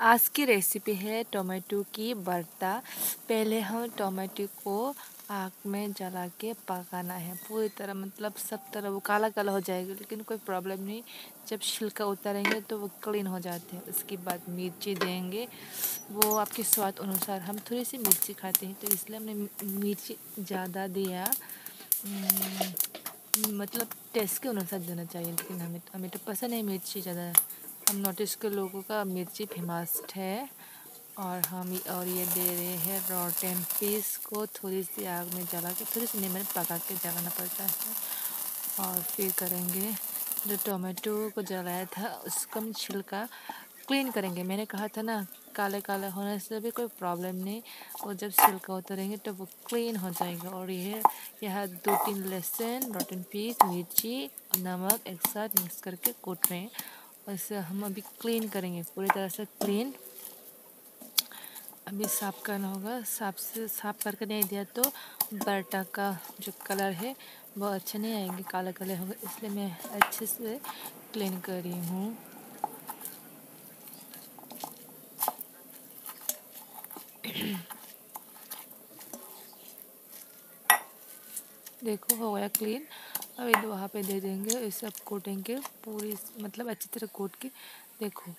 आज की रेसिपी है टोमेटो की बर्ता। पहले हम टोमेटो को आग में जला के पकाना है। पूरी तरह मतलब सब तरह वो काला काला हो जाएगा लेकिन कोई प्रॉब्लम नहीं। जब छिलका उतारेंगे तो वो क्लीन हो जाते हैं। उसके बाद मिर्ची देंगे। वो आपके स्वाद अनुसार हम थोड़ी सी मिर्ची खाते हैं तो इसलिए हमने मिर्ची ज़्यादा दिया। हम्म, मतलब टेस्ट के अनुसार देना चाहिए लेकिन हमें हमें तो पसंद है मिर्ची ज़्यादा। हम ईस्ट के लोगों का मिर्ची फ़ेमस है और हम और ये दे रहे हैं रोटन पीस को थोड़ी सी आग में जला के, थोड़ी सी नीमन पका के जलाना पड़ता है। और फिर करेंगे, जो टोमेटो को जलाया था, उसका हम छिलका क्लीन करेंगे। मैंने कहा था ना, काले काले होने से भी कोई प्रॉब्लम नहीं। और जब छिलका उतरेंगे तो वो क्लीन हो जाएगा। और ये यहाँ दो तीन लहसुन रोटन पीस मिर्ची नमक एक साथ मिक्स करके कूट रहे हैं। वैसे हम अभी क्लीन करेंगे, पूरी तरह से क्लीन अभी साफ़ करना होगा, साफ़ से, साफ़ करके नहीं दिया तो बर्टा का जो कलर है, वो अच्छा नहीं आएँगे, काला कलर होगा, इसलिए मैं अच्छे से क्लीन कर रही हूँ। देखो, हो गया क्लीन अब इधर वहाँ पे दे देंगे इसे सब कोटेंगे पूरी मतलब अच्छी तरह कोट के। देखो,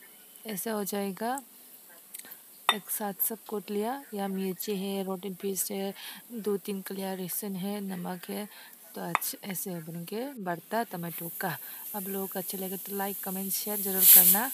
ऐसा हो जाएगा। एक साथ सब कोट लिया। या मिर्ची है रोटी पीस है, दो तीन कलिया रेसन है, नमक है। तो अच्छे ऐसे बन के बढ़ता टमाटो का। अब लोग अच्छे लगे तो लाइक कमेंट शेयर ज़रूर करना।